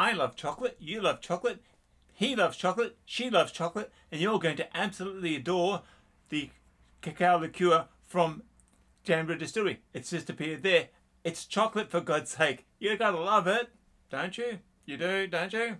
I love chocolate, you love chocolate, he loves chocolate, she loves chocolate, and you're going to absolutely adore the cacao liqueur from Canberra Distillery. It's just appeared there. It's chocolate for God's sake. You gotta love it, don't you? You do, don't you?